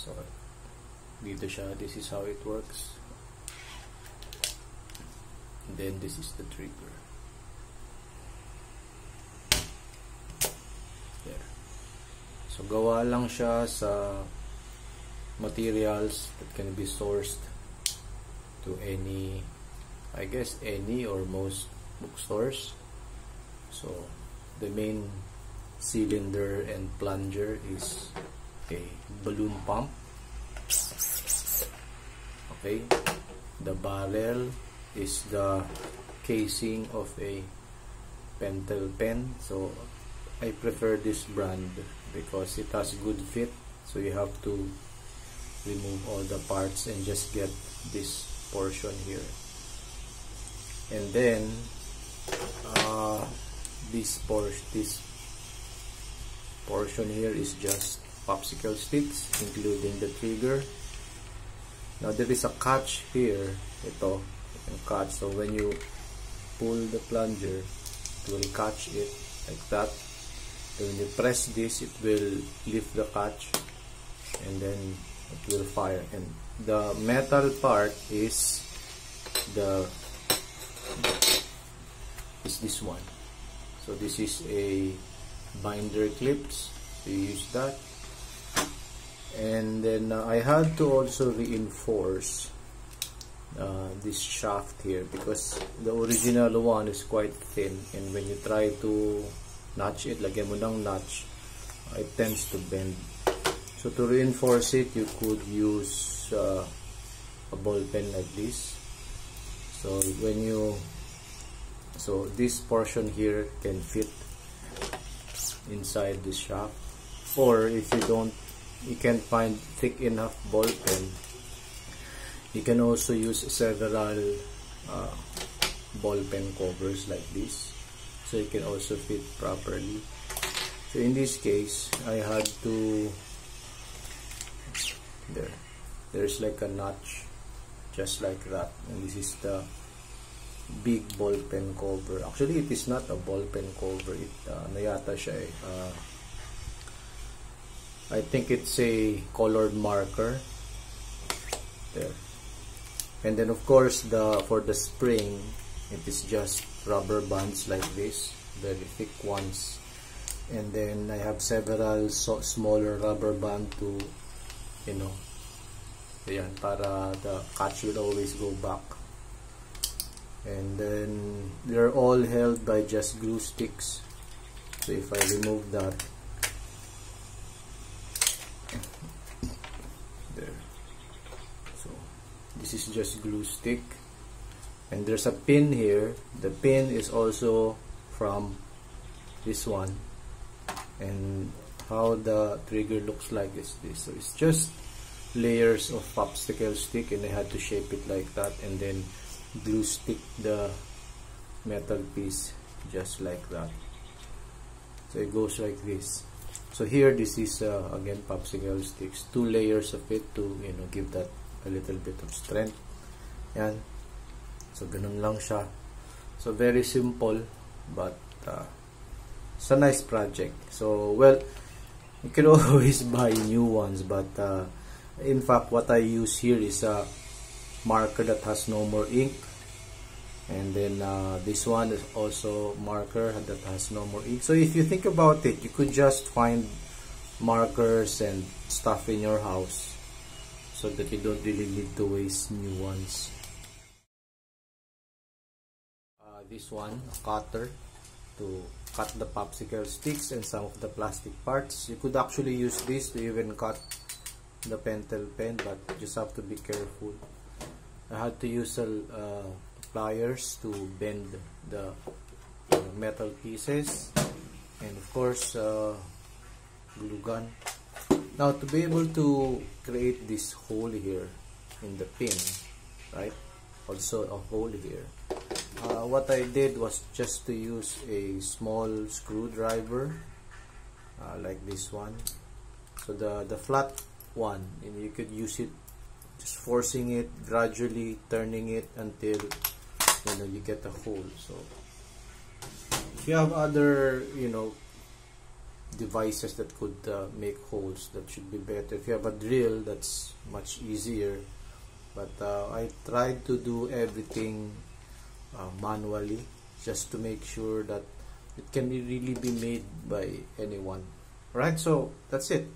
so dito siya this is how it works. And then this is the trigger. There. So gawa lang siya sa materials that can be sourced to any I guess any or most bookstores. So the main cylinder and plunger is a balloon pump. Okay the barrel is the casing of a pentel pen. So I prefer this brand because it has good fit. So you have to remove all the parts and just get this portion here. And then uh, this portion this portion here is just popsicle sticks including the trigger. Now there is a catch here. Ito yung catch. So when you pull the plunger it will catch it like that. So when you press this it will lift the catch and then it will fire. And the metal part is the is this one. So this is a binder clips. So you use that and then uh, I had to also reinforce uh, this shaft here because the original one is quite thin. And when you try to notch it lagyan mo ng notch uh, it tends to bend. So to reinforce it you could use uh, a ball pen like this. So when you so this portion here can fit inside the shaft. Or if you don't you can't find thick enough ball pen. You can also use several uh, ball pen covers like this. So it can also fit properly. So in this case I had to there there's like a notch just like that. And this is the big ball pen cover. Actually it is not a ball pen cover. It uh, nayata siya eh. uh, I think it's a colored marker. There. And then of course the for the spring it is just rubber bands like this very thick ones. And then I have several so smaller rubber band to you know ayan, para the catch will always go back. And then they're all held by just glue sticks. So if I remove that there. So this is just glue stick. And there's a pin here. The pin is also from this one. And how the trigger looks like is this. So it's just layers of popsicle stick and I had to shape it like that and then glue stick the metal piece just like that. So it goes like this so here this is uh, again popsicle sticks. Two layers of it to you know give that a little bit of strength. Yan. So ganun lang siya. So very simple but uh, it's a nice project. So well you can always buy new ones but uh, in fact what I use here is a marker that has no more ink and then uh, this one is also marker that has no more ink. So if you think about it you could just find markers and stuff in your house so that you don't really need to waste new ones. Uh, this one a cutter to cut the popsicle sticks and some of the plastic parts. You could actually use this to even cut the pentel pen but you just have to be careful. I had to use a uh, pliers to bend the uh, metal pieces. And of course uh, glue gun now to be able to create this hole here in the pin right? Also a hole here. Uh, what I did was just to use a small screwdriver uh, like this one. So the the flat one and you could use it just forcing it gradually turning it until you know you get a hole so. If you have other you know devices that could uh, make holes that should be better. If you have a drill that's much easier. But uh, I tried to do everything uh, manually just to make sure that it can be really be made by anyone. Right so that's it